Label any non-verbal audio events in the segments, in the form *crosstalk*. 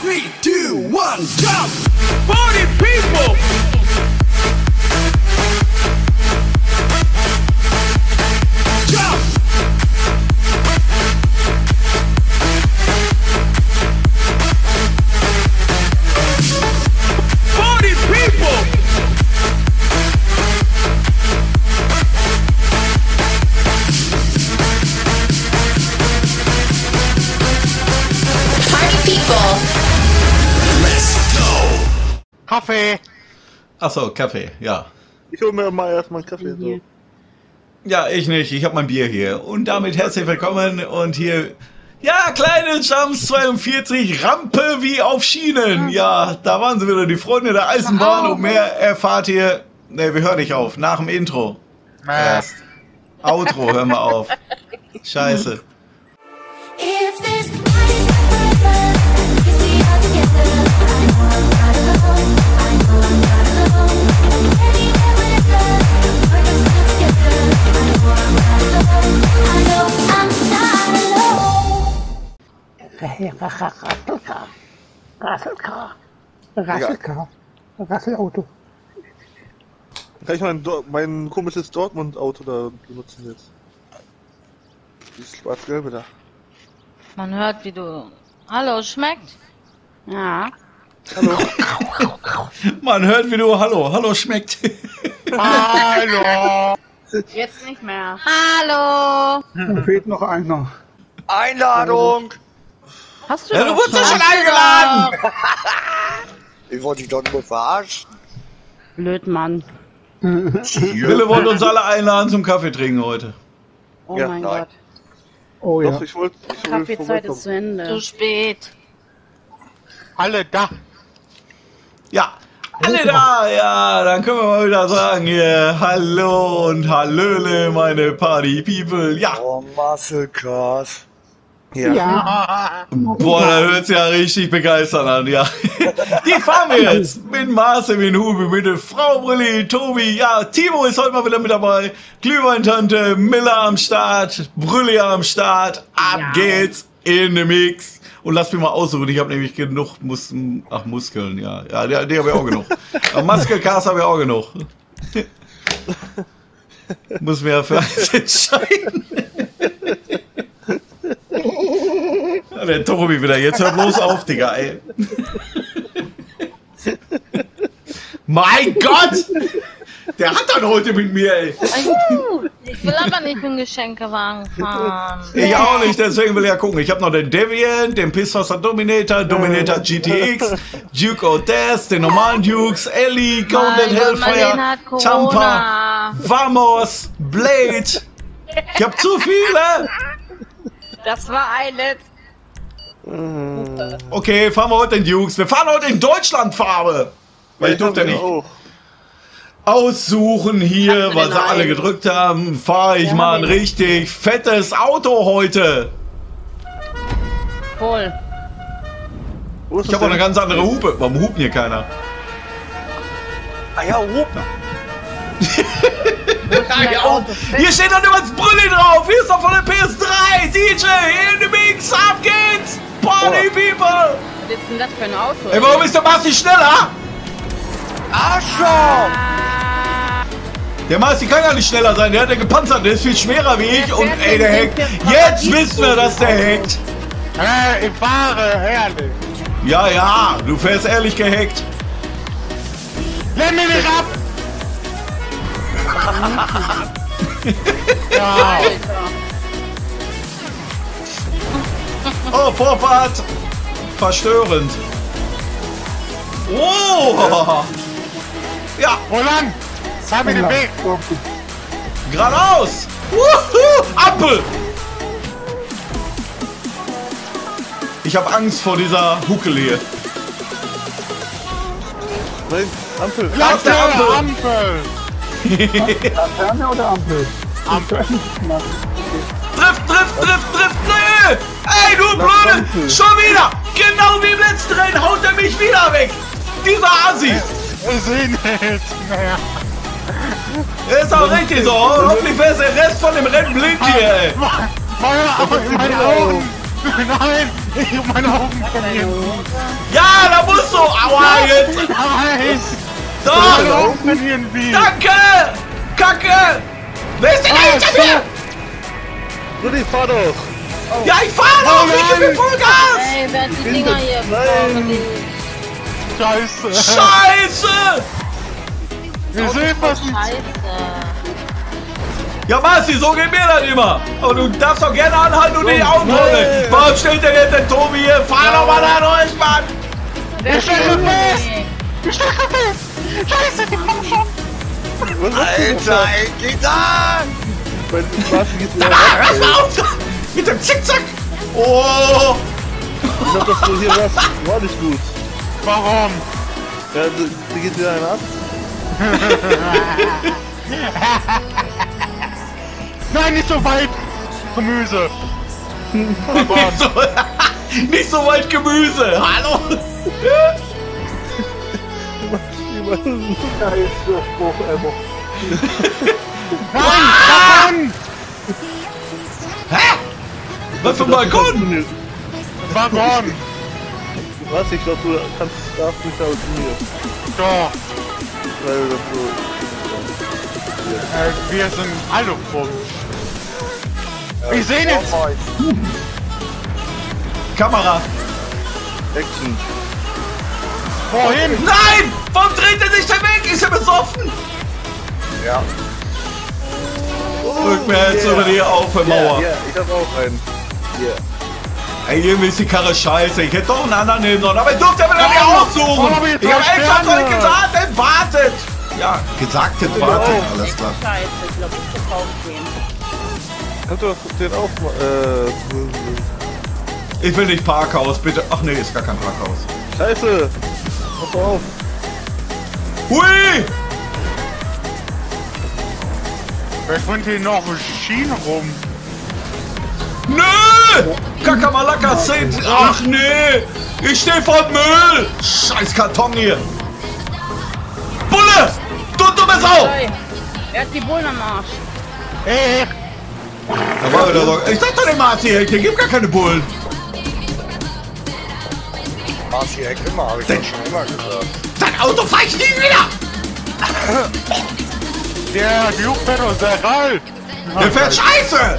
Three, two, one, jump! Party people! Kaffee. Achso, Kaffee, ja. Ich hol mir mal erstmal einen Kaffee. So. Ja, ich nicht. Ich habe mein Bier hier. Und damit herzlich willkommen und hier. Ja, kleine Jumps 42, Rampe wie auf Schienen. Ja, da waren sie wieder, die Freunde der Eisenbahn. Und mehr erfahrt ihr. Ne, wir hören nicht auf. Nach dem Intro. Erst. Outro, hören wir auf. Scheiße. If this Rasselkar. Rasselkar. Rasselkar. Rasselauto. Kann ich mein, mein komisches Dortmund-Auto da benutzen jetzt? Dieses schwarz-gelbe da. Man hört, wie du. Hallo, schmeckt? Ja. Man hört, wie du Hallo, Hallo schmeckt. Hallo! Jetzt nicht mehr. Hallo! Da fehlt noch einer. Einladung! Hast du Ja, du wurdest doch schon eingeladen! *laughs* Ich wollte dich doch nur verarschen. Blöd, Mann. Wille wollte uns alle einladen zum Kaffee trinken heute. Oh Ja, mein nein. Gott. Oh ja. Doch, ich wollte. Kaffeezeit ist zu. Ende. Zu spät. Alle da! Ja, alle da, ja, dann können wir mal wieder sagen hier, hallo und hallöle, meine Party People, ja. Oh, Muscle Cars. Ja. Boah, da hört's ja richtig begeistert an, ja. Die fahren wir jetzt mit Marcel, mit Hubi, mit der Frau Brilli, Tobi, ja, Timo ist heute mal wieder mit dabei, Glühweintante, Miller am Start, Brülli am Start, ab Ja. geht's in den Mix. Und lass mich mal aussuchen, ich habe nämlich genug Mus ach, Muskeln, ja. Ja, die, die habe ich auch genug. Muskelcast habe ich auch genug. *laughs* Muss mir ja für eins entscheiden. Ja, der Tobi wieder. Jetzt hör bloß auf, Digga, ey. mein Gott! Der hat dann heute mit mir, ey. Juhu, Ich will aber nicht mit dem Geschenkewagen fahren. Ich auch nicht, deswegen will ich ja gucken. Ich habe noch den Deviant, den Pisswasser Dominator, Dominator GTX, Duke of Death, den normalen Dukes, Ellie, Golden Hellfire, Tampa. Vamos, Blade. Ich hab zu viele. Das war eine. Okay, fahren wir heute in Dukes. Wir fahren heute in Deutschlandfarbe. Weil ich durfte ja nicht Auch. aussuchen hier, denn sie alle gedrückt haben. Fahre ich Ja, mal ein richtig fettes Auto heute. Voll. Wo ist Ich habe auch eine ganz andere Hupe. Warum hupen hier keiner? Ah ja, Rupen. Ja, hier steht doch nur das Brülli drauf. Hier ist doch von der PS3. DJ in the Mix. Ab geht's. Party People. Was ist denn das für ein Auto? Ey, warum ist der Basti schneller? Arschloch! Der Basti kann ja nicht schneller sein. Der hat ja gepanzert. Der ist viel schwerer wie ich. Und ey, der hackt. Jetzt wissen wir, dass der hackt. Hey, ich fahre, ehrlich! Ja, ja. Du fährst ehrlich gehackt. Lenn mich nicht ab! *laughs* ja, Oh, Vorfahrt. Verstörend. Oh. Ja, wo lang? Zeig mir den Weg! geradeaus. Wuhu, Ampel. Ich habe Angst vor dieser Huckel hier. Nein, Ampel! Auf der Ampel. Ampel! *laughs* Laterne oder Ampel? Ampel. Trifft, trifft. Nö. Ey, du Blöde. Schon wieder. Genau wie im letzten Rennen haut er mich wieder weg. Dieser Asi. Ich seh nichts mehr! Ist auch richtig so. Hoffentlich wäre der Rest von dem Rennen blind hier, ey. Auf in meine Augen! Nein! Ich hab meine Augen verlieren. Ja, da musst du! Aua, jetzt! Nice! So! Meine Augen verlieren wie. Danke! Kacke! Wer ist denn mir? Rudi, fahr doch! Ja, ich fahr doch! Ich gebe Vollgas! Ey, wer hat die Dinger hier Nein. Scheiße! Scheiße! Wir sehen was nicht. Scheiße. Ja, Marci, so geht mir das immer. Aber du darfst doch gerne anhalten und die Augen Nein. holen. Warum steht denn jetzt der Tobi hier? Fahr doch mal da durch, Mann! Wer stecke fest. Nee. Ich stecke fest! Scheiße, die kommen schon! Was Alter, ey, geht da! Mein Spaß geht wieder Ah, mal auf! Mit dem Zickzack! Oh! Ich glaub, dass du hier warst, war nicht gut. Warum? Ja, da da geht wieder einer ab. *laughs* Nein, nicht so weit! Gemüse! Nicht *laughs* so, *laughs* nicht so weit Gemüse! Hallo! Geilster Spruch ever. Nein! Davon! Hä? Was für ein Balkon? Warum? Was? Ich glaube, du kannst, darfst nicht da mit mir. Doch, Weil das so. äh, wir sind alle rum. Wir sehen jetzt! Kamera! Action. Wohin? Nein! Warum dreht er sich denn weg? Ist er besoffen? Ja. Rückwärts über die Aufmauer. Ja, ja, ich hab auch einen. Hier. Ey, irgendwie ist die Karre scheiße. Ich hätte doch einen anderen nehmen sollen. Aber ich durfte mir doch nicht aussuchen. jetzt ich habe drei extra Sterne. euch gesagt, ey, wartet. Ja, gesagt, jetzt wartet. auch. Alles klar. Scheiße, ich glaube. Kannst du den aufmachen? Äh. Ich will nicht Parkhaus, bitte. Ach nee, ist gar kein Parkhaus. Scheiße! Pass mal auf! Hui! Wer springt hier noch auf Schienen rum? Nö! Kakamalaka sind. Ach nee! Ich steh vor Müll! Scheiß Karton hier! Bulle! Du dumme Sau! Hey, er hat die Bullen am Arsch. Ey, Da war wieder so. Ich sag doch dem Marzi, hier gibt gar keine Bullen. Marci Heck immer, hab ich doch schon immer gesagt. Dein Auto fahr ich nie wieder! *laughs* der Duke fährt doch sehr geil! Der fährt scheiße!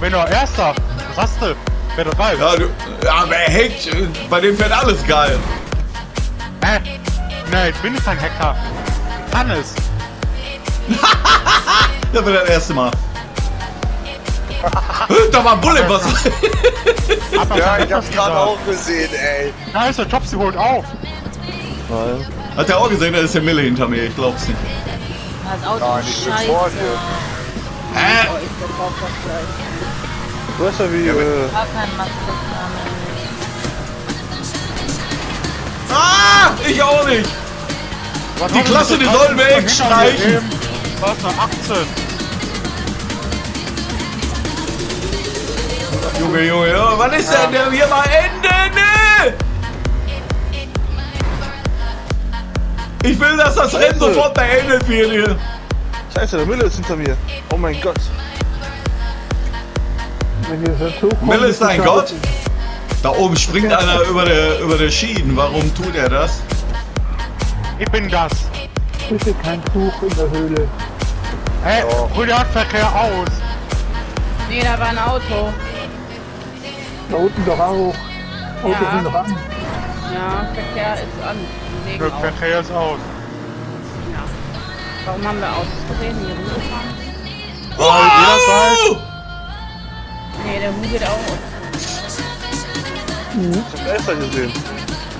Wenn du erster, raste, wäre doch geil. Ja, du, ja, wer hängt? äh, Bei dem fährt alles geil. Hä? Nein, ich bin nicht ein Hacker. Ich kann es. *laughs* Das wird das erste Mal. *laughs* da war ein Bulle im Wasser. Aber Ja, was ich hab's gerade auch gesehen, ey. ist der Topsy holt auf. Nein. Hat der auch gesehen, da ist der Mille hinter mir, ich glaub's nicht. Das Auto Nein, ich bin scheiße. vor dir. Hä? Oh, ist der Bauch doch gleich. Du weißt ja wie, äh, kein Maskennamen. Ah, ich auch nicht. Was Die Klasse, die so sollen wir mir eben? Was noch 18? Junge, Junge, Junge, wann ist denn der hier mal Ende? Ich will, dass das Rennen sofort beendet wird hier. Scheiße, der Müller ist hinter mir. Oh mein Gott. Mille ist ein Gott. Da oben springt einer über der, über der Schienen. Warum tut er das? Ich bin das. Bitte kein Tuch in der Höhle. Hä? Privatverkehr aus. Nee, da war ein Auto. Da unten doch auch. Autos Ja. sind noch an. Ja, Verkehr ist an. Wegen Der. Verkehr ist aus. Ja. Warum haben wir Autos gesehen? Hier rumgefahren? Wow! Nee, der Hu geht auch. Ich hab Geister gesehen.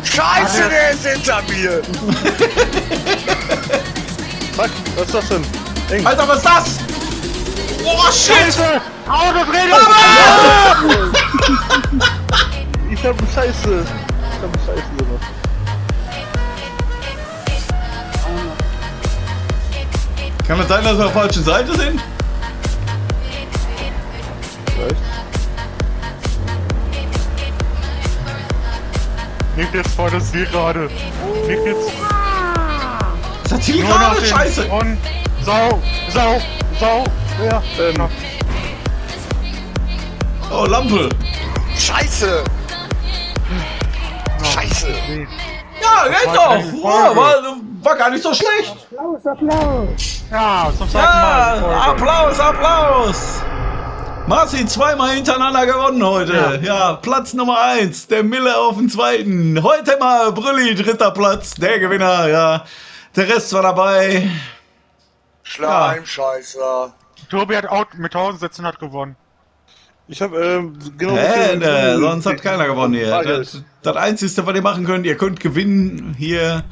Scheiße, der ist hinter mir. *laughs* Fuck, was ist das denn? Eng. Alter, was ist das? Oh, shit! Scheiße! Auto dreht *laughs* Ich hab Scheiße. Ich hab einen Scheiße gemacht. Kann es sein, dass wir auf der falschen Seite sind? Vielleicht. Nicht jetzt vor das Ziel gerade. Nicht jetzt Das die nur noch gerade Scheiße. Und Sau, Sau, Sau. Ja, Ähm, Oh, Lampe. Scheiße! Ja, geht doch. Ja, war, war gar nicht so schlecht. Applaus, Applaus. Ja, zum zweiten Ja. Applaus, Applaus. Marci zweimal hintereinander gewonnen heute. Ja, Platz Nummer eins, der Miller auf dem zweiten. Heute mal Brülli, dritter Platz, der Gewinner, ja. Der Rest war dabei. Schleimscheißer. Tobi hat auch mit 1600 gewonnen. Ich habe ähm, genau. Hä, ne, sonst hat keiner gewonnen hier. Das, das Einzige, was ihr machen könnt, ihr könnt gewinnen hier.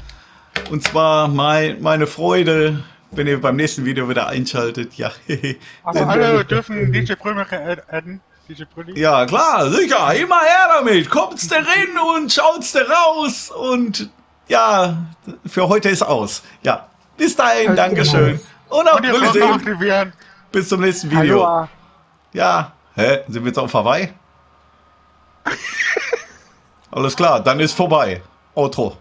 Und zwar mein, meine Freude, wenn ihr beim nächsten Video wieder einschaltet. Ja, *laughs* Also alle dürfen DJ Brüllmacher adden. DJ Brülli. ja klar, sicher, immer her damit. Kommt's da rein und schaut's da raus. Und ja, für heute ist aus. Ja, bis dahin, Dankeschön. Und auf Und. Bis zum nächsten Video. Hallo. Ja, hä, sind wir jetzt auf Hawaii? *laughs* Alles klar, dann ist vorbei. Outro.